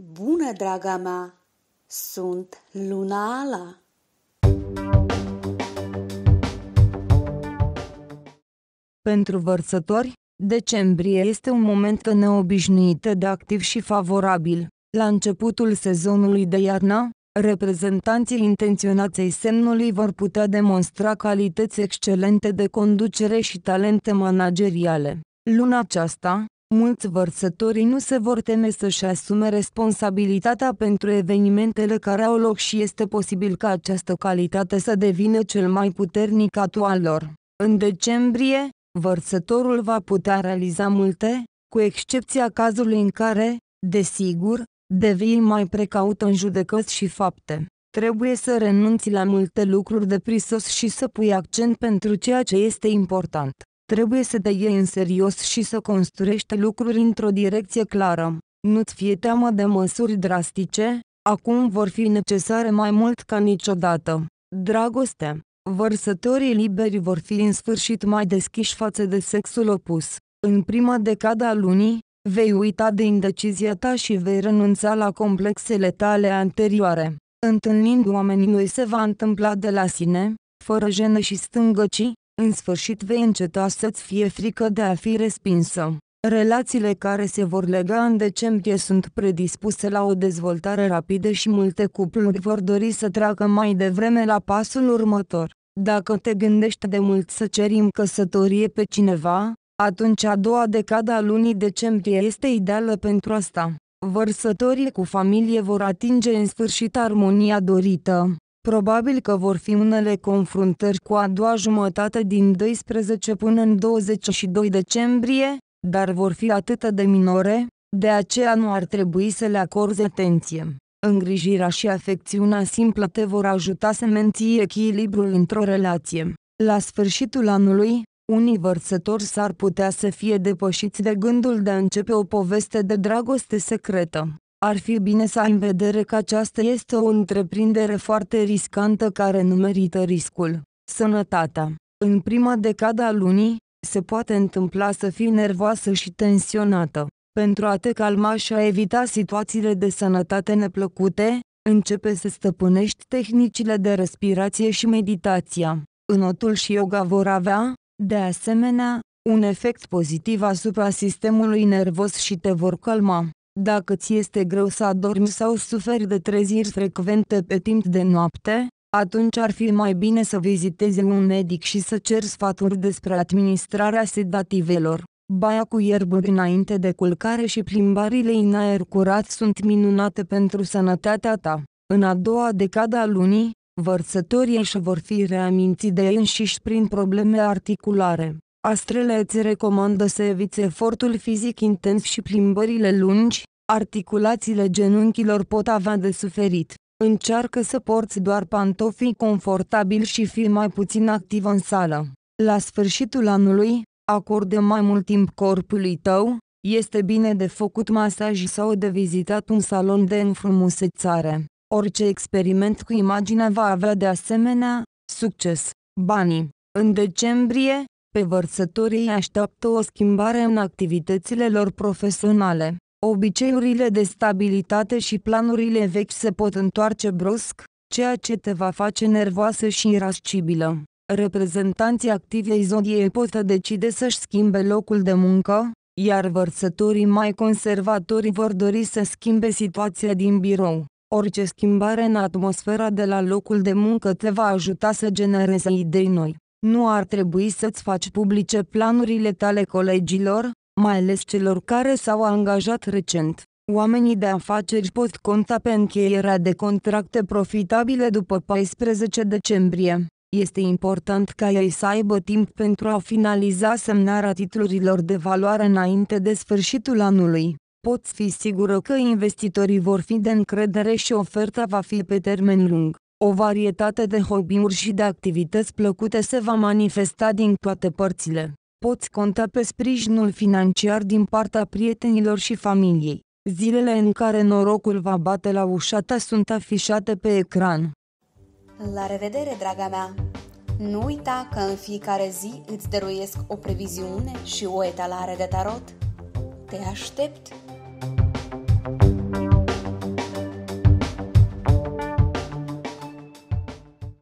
Bună, draga mea! Sunt Luna Ala. Pentru vărsători, decembrie este un moment neobișnuit de activ și favorabil. La începutul sezonului de iarnă, reprezentanții intenționați ai semnului vor putea demonstra calități excelente de conducere și talente manageriale. Luna aceasta, mulți vărsătorii nu se vor teme să-și asume responsabilitatea pentru evenimentele care au loc și este posibil ca această calitate să devină cel mai puternic atu al lor. În decembrie, vărsătorul va putea realiza multe, cu excepția cazului în care, desigur, devii mai precaut în judecăți și fapte. Trebuie să renunți la multe lucruri de prisos și să pui accent pentru ceea ce este important. Trebuie să te iei în serios și să construiești lucruri într-o direcție clară. Nu-ți fie teamă de măsuri drastice, acum vor fi necesare mai mult ca niciodată. Dragoste. Vărsătorii liberi vor fi în sfârșit mai deschiși față de sexul opus. În prima decadă a lunii, vei uita de indecizia ta și vei renunța la complexele tale anterioare. Întâlnind oamenii noi se va întâmpla de la sine, fără jenă și stângăcii, în sfârșit vei înceta să-ți fie frică de a fi respinsă. Relațiile care se vor lega în decembrie sunt predispuse la o dezvoltare rapidă și multe cupluri vor dori să treacă mai devreme la pasul următor. Dacă te gândești de mult să cerim căsătorie pe cineva, atunci a doua decada a lunii decembrie este ideală pentru asta. Vărsătorii cu familie vor atinge în sfârșit armonia dorită. Probabil că vor fi unele confruntări cu a doua jumătate din 12 până în 22 decembrie, dar vor fi atât de minore, de aceea nu ar trebui să le acorzi atenție. Îngrijirea și afecțiunea simplă te vor ajuta să menții echilibrul într-o relație. La sfârșitul anului, unii vărsători s-ar putea să fie depășiți de gândul de a începe o poveste de dragoste secretă. Ar fi bine să ai în vedere că aceasta este o întreprindere foarte riscantă care nu merită riscul. Sănătatea. În prima decadă a lunii, se poate întâmpla să fii nervoasă și tensionată. Pentru a te calma și a evita situațiile de sănătate neplăcute, începe să stăpânești tehnicile de respirație și meditația. Înotul și yoga vor avea, de asemenea, un efect pozitiv asupra sistemului nervos și te vor calma. Dacă ți este greu să adormi sau suferi de treziri frecvente pe timp de noapte, atunci ar fi mai bine să vizitezi un medic și să ceri sfaturi despre administrarea sedativelor. Baia cu ierburi înainte de culcare și plimbările în aer curat sunt minunate pentru sănătatea ta. În a doua decadă a lunii, vărsătorii își vor fi reaminți de ei înșiși prin probleme articulare. Astrele îți recomandă să eviți efortul fizic intens și plimbările lungi, articulațiile genunchilor pot avea de suferit. Încearcă să porți doar pantofii confortabili și fii mai puțin activ în sală. La sfârșitul anului, acordă mai mult timp corpului tău, este bine de făcut masaj sau de vizitat un salon de înfrumusețare. Orice experiment cu imaginea va avea de asemenea succes. Banii. În decembrie, pe vărsătorii așteaptă o schimbare în activitățile lor profesionale. Obiceiurile de stabilitate și planurile vechi se pot întoarce brusc, ceea ce te va face nervoasă și irascibilă. Reprezentanții activi ai zodiei pot decide să-și schimbe locul de muncă, iar vărsătorii mai conservatori vor dori să schimbe situația din birou. Orice schimbare în atmosfera de la locul de muncă te va ajuta să genereze idei noi. Nu ar trebui să-ți faci publice planurile tale colegilor, mai ales celor care s-au angajat recent. Oamenii de afaceri pot conta pe încheierea de contracte profitabile după 14 decembrie. Este important ca ei să aibă timp pentru a finaliza semnarea titlurilor de valoare înainte de sfârșitul anului. Poți fi sigură că investitorii vor fi de încredere și oferta va fi pe termen lung. O varietate de hobby-uri și de activități plăcute se va manifesta din toate părțile. Poți conta pe sprijinul financiar din partea prietenilor și familiei. Zilele în care norocul va bate la ușa ta sunt afișate pe ecran. La revedere, draga mea! Nu uita că în fiecare zi îți dăruiesc o previziune și o etalare de tarot. Te aștept!